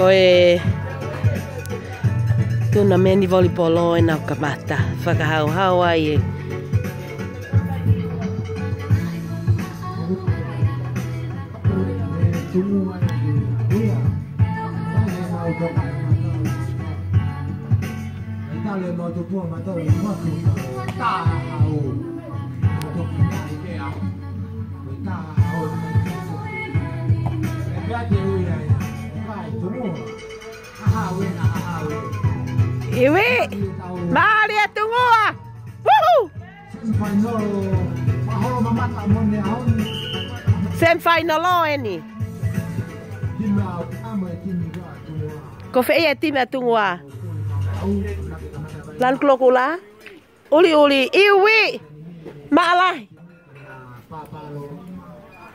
Ko e tuna mea ni volipolo e nau ka mata. Whakahau na i e bia de Iwi, mari tunggu ah. Wuhu. Sem final lo ini. Kau fe iya, tim ya tunggu ah. Lan klokula. Uli uli iwi. Malah.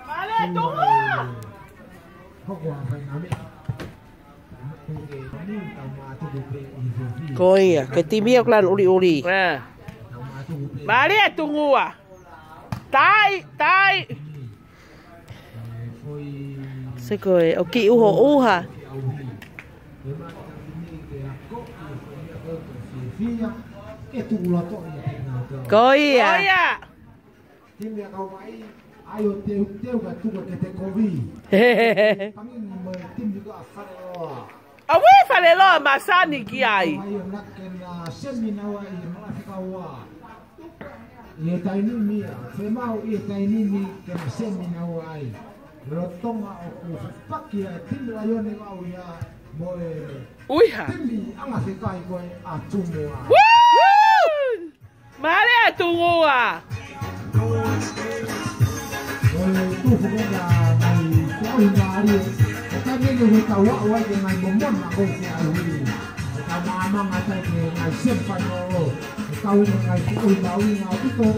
Male tunggu. Koia, ke timi o klan uri uri. Eh. Mari tungu ah. Tai, tai. Se koe, o ki uho uha. Koia. Koia. Timi kau mai ayo teu teu ka tu ka te kovi. Hehehe. Kami tim juga asal. A fale lo masani ki ai. Ai o nake na semi na wa i mga whika wa. I e tai nimi, whe mau i e tai nimi ke na semi na wa ai. Rotonga o ku whaki a timi a yone wau ia mo e Uiha. kai koe a tumo a. Woo! Mare a. O e ari. Ka lagi dihutawa wa dengan bomon aku si Alwi kama dengan ngatanya ngasip panolo dengan ngasip ubawi ngapitor